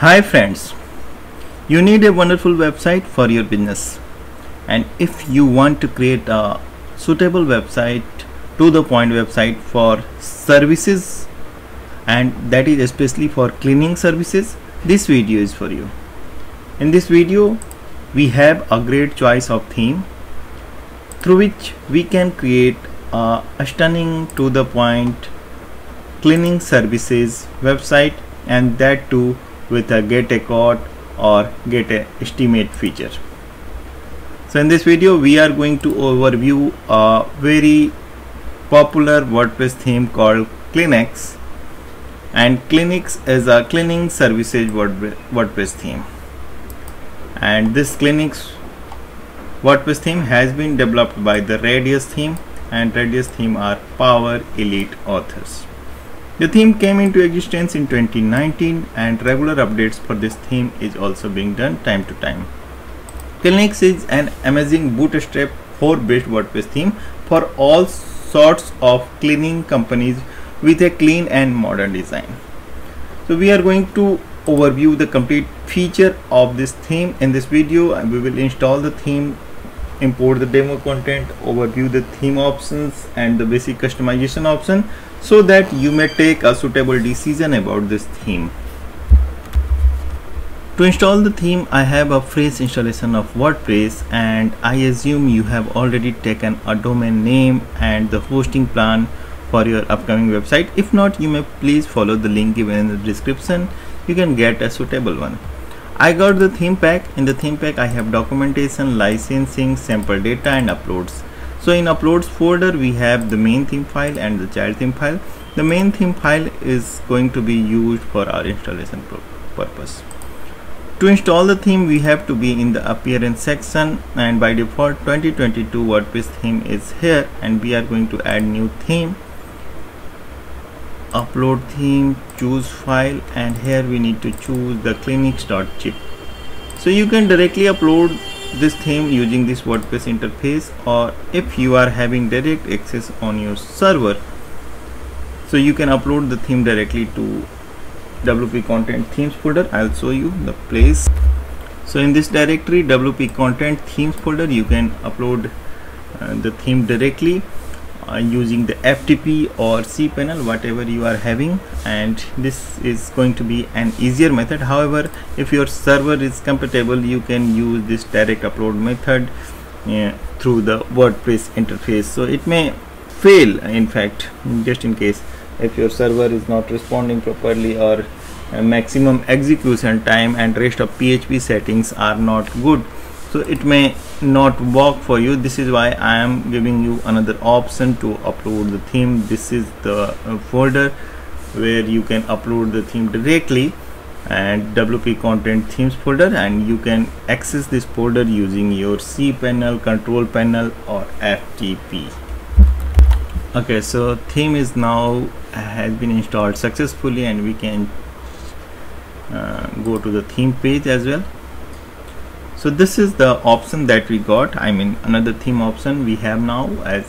Hi friends, you need a wonderful website for your business. And if you want to create a suitable website to the point website for services and that is especially for cleaning services this video is for you. In this video we have a great choice of theme through which we can create a, stunning to the point cleaning services website and that too with a get a quote or get a estimate feature. So in this video we are going to overview a very popular WordPress theme called Clenix and Clenix is a cleaning services WordPress theme. And this Clenix WordPress theme has been developed by the Radius theme and Radius theme are Power Elite authors. The theme came into existence in 2019 and regular updates for this theme is also being done time to time. Clenix is an amazing bootstrap 4 based WordPress theme for all sorts of cleaning companies with a clean and modern design. So we are going to overview the complete feature of this theme in this video and we will install the theme import the demo content overview the theme options and the basic customization option so that you may take a suitable decision about this theme. To install the theme I have a fresh installation of WordPress and I assume you have already taken a domain name and the hosting plan for your upcoming website. If not you may please follow the link given in the description you can get a suitable one. I got the theme pack. In the theme pack I have documentation, licensing, sample data and uploads so in uploads folder we have the main theme file and the child theme file. The main theme file is going to be used for our installation purpose. To install the theme we have to be in the appearance section and by default 2022 WordPress theme is here and we are going to add new theme. Upload theme choose file and here we need to choose the clenix.zip so you can directly upload this theme using this WordPress interface or if you are having direct access on your server so you can upload the theme directly to WP content themes folder. I'll show you the place. So in this directory WP content themes folder you can upload uh, the theme directly uh, using the FTP or cPanel whatever you are having and this is going to be an easier method. However if your server is compatible you can use this direct upload method uh, through the WordPress interface. So it may fail in fact just in case if your server is not responding properly or uh, maximum execution time and rest of PHP settings are not good. So it may not work for you. This is why I am giving you another option to upload the theme. This is the uh, folder where you can upload the theme directly and WP content themes folder and you can access this folder using your cPanel, control panel or FTP. Okay, so theme is now has been installed successfully and we can uh, go to the theme page as well so this is the option that we got. I mean another theme option we have now as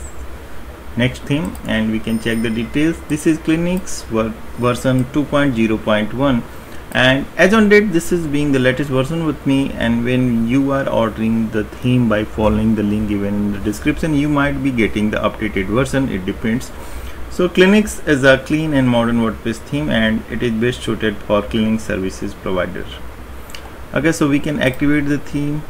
next theme and we can check the details. This is Clenix version 2.0.1 and as on date this is being the latest version with me. And when you are ordering the theme by following the link given in the description you might be getting the updated version. It depends. So Clenix is a clean and modern WordPress theme and it is best suited for cleaning services providers okay so we can activate the theme.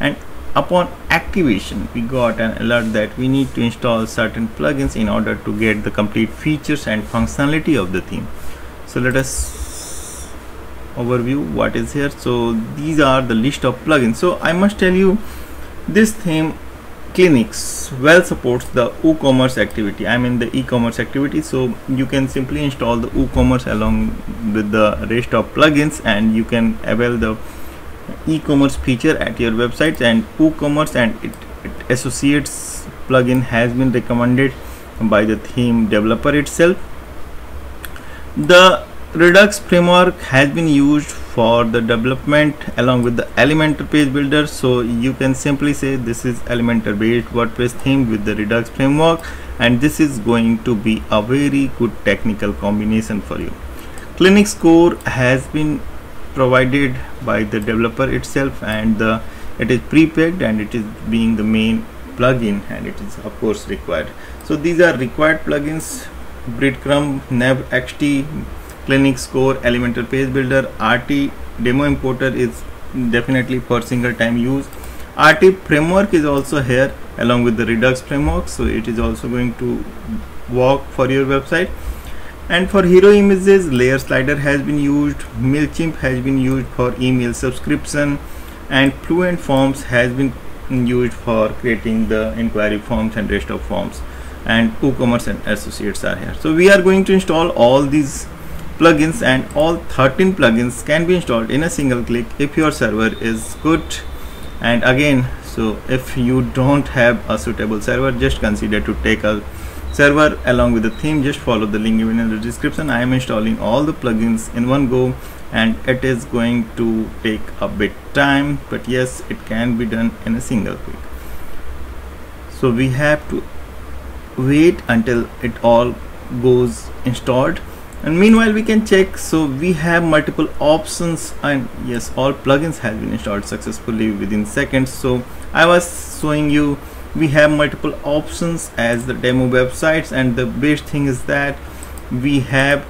And upon activation we got an alert that we need to install certain plugins in order to get the complete features and functionality of the theme. So let us overview what is here. So these are the list of plugins. So i must tell you this theme Clenix well supports the WooCommerce activity. I mean the e-commerce activity. So you can simply install the WooCommerce along with the rest of plugins and you can avail the e-commerce feature at your websites and WooCommerce and it, it associates plugin has been recommended by the theme developer itself. The Redux framework has been used for the development along with the Elementor page builder so you can simply say this is Elementor based WordPress theme with the Redux framework and this is going to be a very good technical combination for you. clenix core has been provided by the developer itself and the it is prepacked and it is being the main plugin and it is of course required so these are required plugins breadcrumb nav xt clenix core elementor page builder rt demo importer is definitely for single time use rt framework is also here along with the redux framework so it is also going to work for your website. And for hero images layer slider has been used mailchimp has been used for email subscription and fluent forms has been used for creating the inquiry forms and rest of forms. And woocommerce and associates are here. So we are going to install all these plugins and all 13 plugins can be installed in a single click if your server is good. And again so if you don't have a suitable server just consider to take a server along with the theme. Just follow the link given in the description. I am installing all the plugins in one go and it is going to take a bit time but yes it can be done in a single click. So we have to wait until it all goes installed and meanwhile we can check. So we have multiple options and yes all plugins have been installed successfully within seconds. So i was showing you we have multiple options as the demo websites. And the best thing is that we have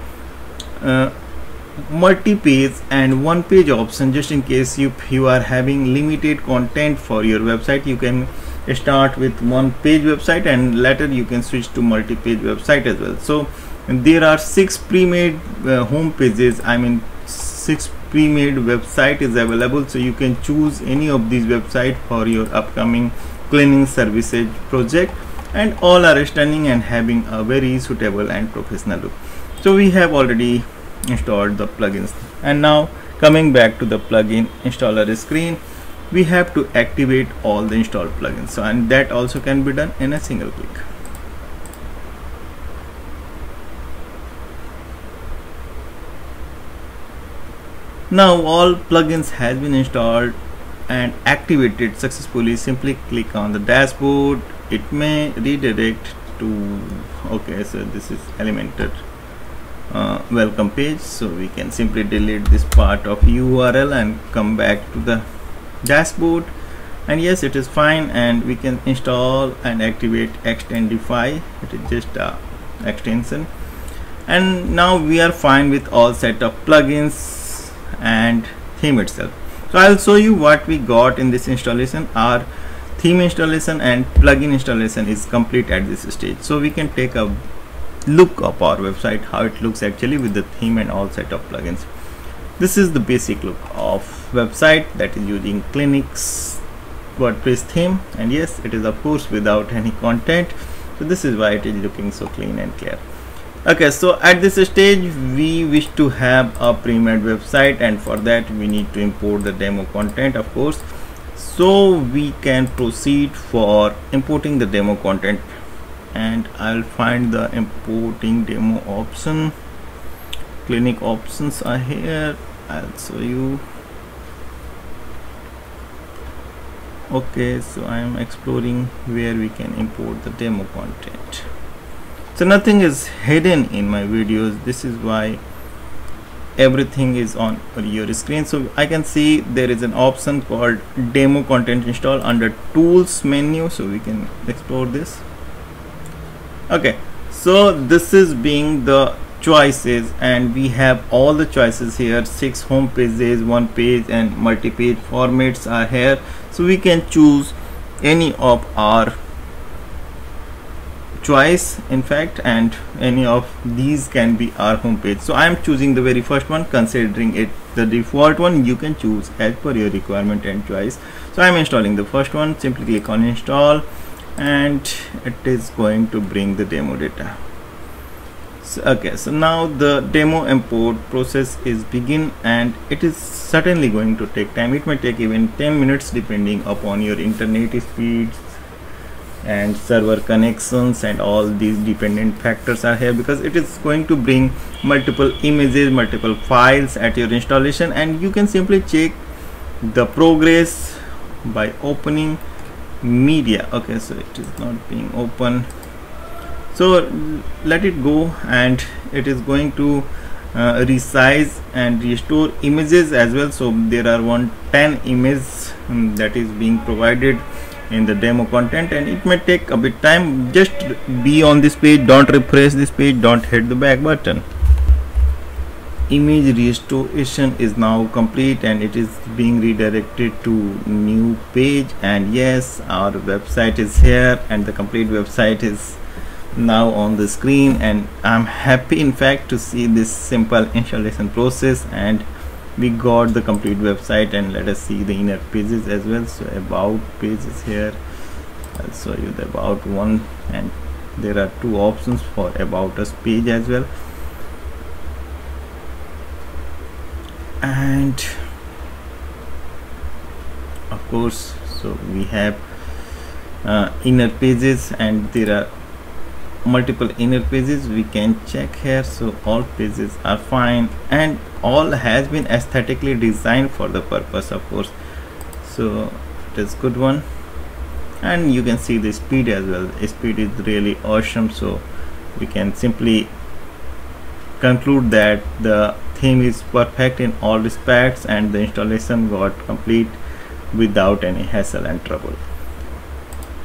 uh, multi-page and one page option just in case you you are having limited content for your website you can start with one page website and later you can switch to multi-page website as well. So there are six pre-made uh, home pages. I mean six pre-made website is available so you can choose any of these website for your upcoming cleaning services project. And all are stunning and having a very suitable and professional look. So we have already installed the plugins. And now coming back to the plugin installer screen we have to activate all the installed plugins. So and that also can be done in a single click now all plugins has been installed and activated successfully. Simply click on the dashboard. It may redirect to okay so this is elementor uh, welcome page. So we can simply delete this part of url and come back to the dashboard. And yes it is fine and we can install and activate extendify. It is just a extension. And now we are fine with all set of plugins and theme itself. So I'll show you what we got in this installation. Our theme installation and plugin installation is complete at this stage. So we can take a look of our website how it looks actually with the theme and all set of plugins. This is the basic look of website that is using clenix wordpress theme and yes it is of course without any content. So this is why it is looking so clean and clear okay so at this stage we wish to have a pre-made website and for that we need to import the demo content of course. So we can proceed for importing the demo content. And I'll find the importing demo option. Clenix options are here. I'll show you. Okay so I'm exploring where we can import the demo content so nothing is hidden in my videos. This is why everything is on your screen. So I can see there is an option called demo content install under tools menu. So we can explore this. Okay. So this is being the choices and we have all the choices here. Six home pages one page and multi-page formats are here. So we can choose any of our choice in fact and any of these can be our home page. So i am choosing the very first one considering it the default one you can choose as per your requirement and choice. So i am installing the first one simply click on install and it is going to bring the demo data. So, okay so now the demo import process is begin and it is certainly going to take time. It may take even 10 minutes depending upon your internet speeds and server connections and all these dependent factors are here because it is going to bring multiple images multiple files at your installation and you can simply check the progress by opening media. Okay so it is not being open. So let it go and it is going to uh, resize and restore images as well. So there are 110 images um, that is being provided in the demo content and it may take a bit time. Just be on this page don't refresh this page don't hit the back button. Image restoration is now complete and it is being redirected to new page and yes our website is here and the complete website is now on the screen and I'm happy in fact to see this simple installation process and we got the complete website and let us see the inner pages as well. So about pages here. I'll show you the about one and there are two options for about us page as well. And of course so we have uh, inner pages and there are multiple inner pages we can check here. So all pages are fine and all has been aesthetically designed for the purpose of course. So it is good one. And you can see the speed as well. The speed is really awesome. So we can simply conclude that the theme is perfect in all respects and the installation got complete without any hassle and trouble.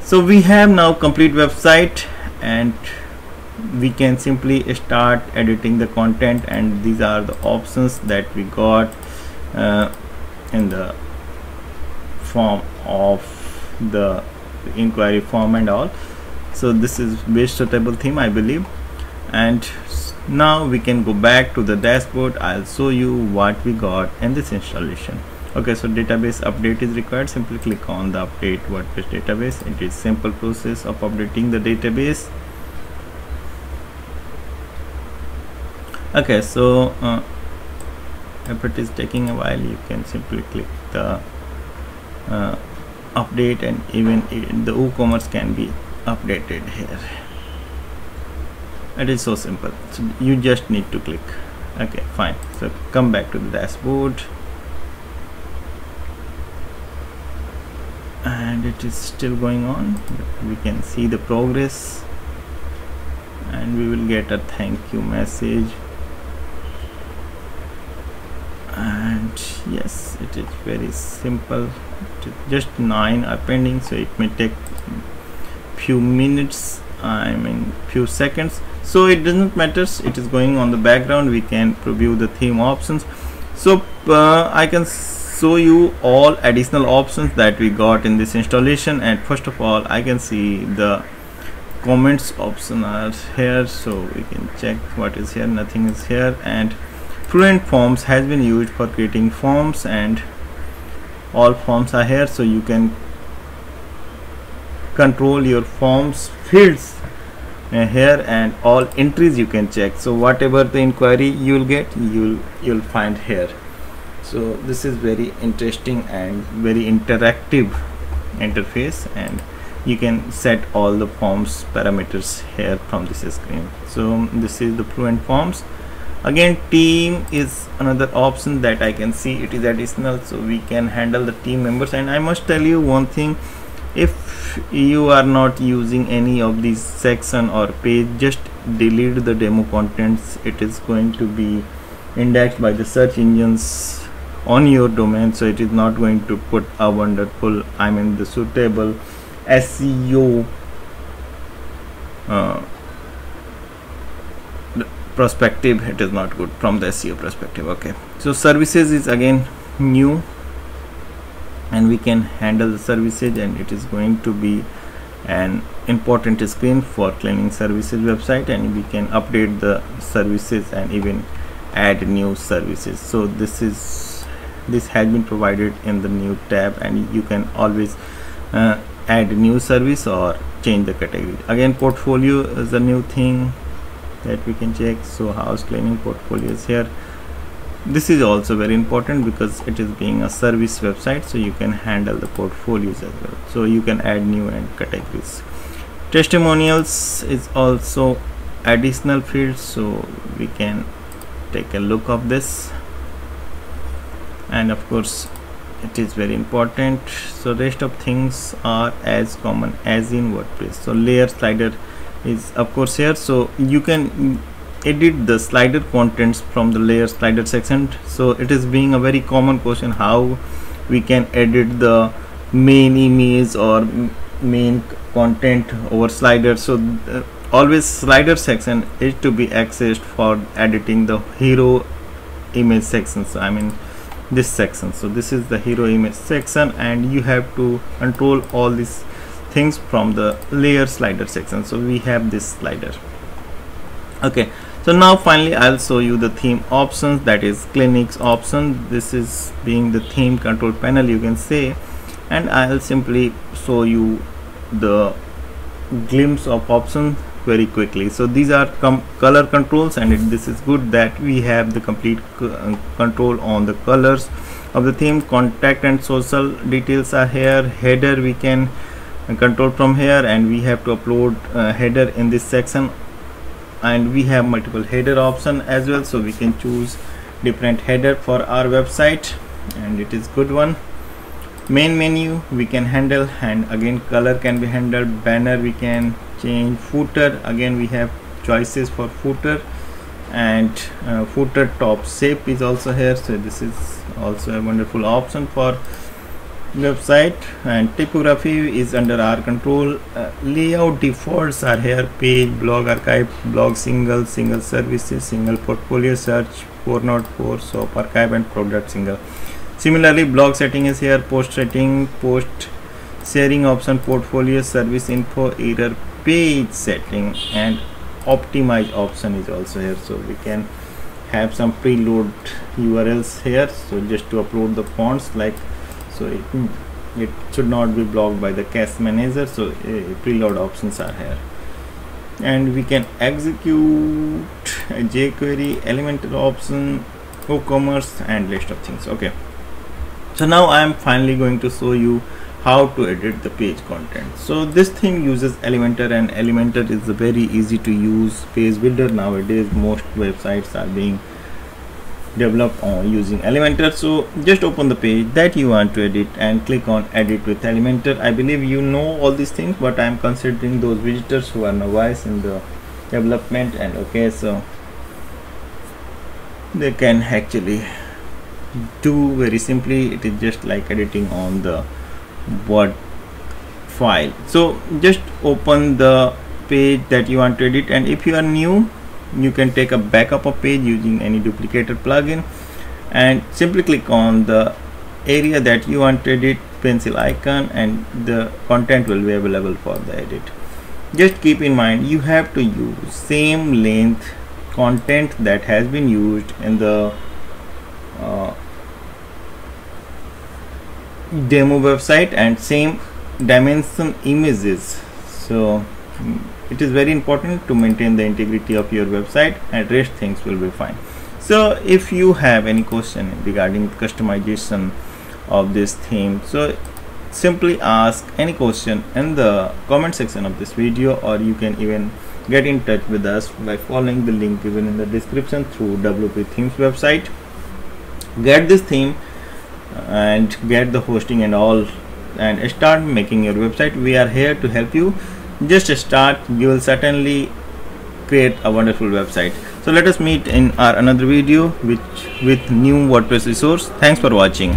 So we have now complete website and we can simply start editing the content and these are the options that we got uh, in the form of the inquiry form and all. So this is best suitable theme I believe. And now we can go back to the dashboard. I'll show you what we got in this installation okay so database update is required. Simply click on the update wordpress database. It is simple process of updating the database. Okay so uh, if it is taking a while. You can simply click the uh, update and even the woocommerce can be updated here. It is so simple. So you just need to click. Okay fine. So come back to the dashboard and it is still going on. We can see the progress. And we will get a thank you message. And yes it is very simple. Just nine are pending so it may take few minutes I mean few seconds. So it doesn't matter. It is going on the background. We can preview the theme options. So uh, I can show you all additional options that we got in this installation. And first of all I can see the comments option are here so we can check what is here. Nothing is here. And fluent forms has been used for creating forms and all forms are here so you can control your forms fields uh, here and all entries you can check. So whatever the inquiry you will get you'll you'll find here so this is very interesting and very interactive interface and you can set all the forms parameters here from this screen. So this is the fluent forms. Again team is another option that I can see. It is additional so we can handle the team members. And I must tell you one thing if you are not using any of these section or page just delete the demo contents. It is going to be indexed by the search engines on your domain so it is not going to put a wonderful I mean the suitable SEO uh, perspective it is not good from the SEO perspective okay. So services is again new and we can handle the services and it is going to be an important screen for cleaning services website and we can update the services and even add new services. So this is this has been provided in the new tab and you can always uh, add new service or change the category. Again portfolio is a new thing that we can check. So house cleaning portfolio is here. This is also very important because it is being a service website so you can handle the portfolios as well. So you can add new and categories. Testimonials is also additional field so we can take a look of this and of course it is very important. So rest of things are as common as in wordpress so layer slider is of course here. So you can edit the slider contents from the layer slider section. So it is being a very common question how we can edit the main image or main content over slider. So uh, always slider section is to be accessed for editing the hero image section so i mean this section. So this is the hero image section and you have to control all these things from the layer slider section. So we have this slider. Okay. So now finally i'll show you the theme options that is clenix option. This is being the theme control panel you can say. And i'll simply show you the glimpse of options very quickly. So these are color controls and it, this is good that we have the complete uh, control on the colors of the theme. Contact and social details are here. Header we can control from here and we have to upload uh, header in this section. And we have multiple header option as well so we can choose different header for our website and it is good one. Main menu we can handle and again color can be handled. Banner we can change footer. Again we have choices for footer and uh, footer top shape is also here. So this is also a wonderful option for website. And typography is under our control. Uh, layout defaults are here. Page blog archive blog single single services single portfolio search 404 so archive and product single. Similarly blog setting is here. Post setting post sharing option portfolio service info error page setting and optimize option is also here. So we can have some preload urls here. So just to upload the fonts like so it, it should not be blocked by the cache manager. So uh, preload options are here. And we can execute jquery elementor option woocommerce and list of things. Okay. So now i am finally going to show you how to edit the page content. So this thing uses elementor and elementor is a very easy to use page builder nowadays. Most websites are being developed on using elementor. So just open the page that you want to edit and click on edit with elementor. I believe you know all these things but i'm considering those visitors who are novice in the development and okay so they can actually do very simply. It is just like editing on the word file. So just open the page that you want to edit and if you are new you can take a backup of page using any duplicator plugin and simply click on the area that you want to edit pencil icon and the content will be available for the edit. Just keep in mind you have to use same length content that has been used in the uh, demo website and same dimension images. So mm, it is very important to maintain the integrity of your website and rest things will be fine. So if you have any question regarding customization of this theme so simply ask any question in the comment section of this video or you can even get in touch with us by following the link given in the description through wp themes website. Get this theme and get the hosting and all and start making your website. We are here to help you. Just start. You will certainly create a wonderful website. So let us meet in our another video which with new wordpress resource. Thanks for watching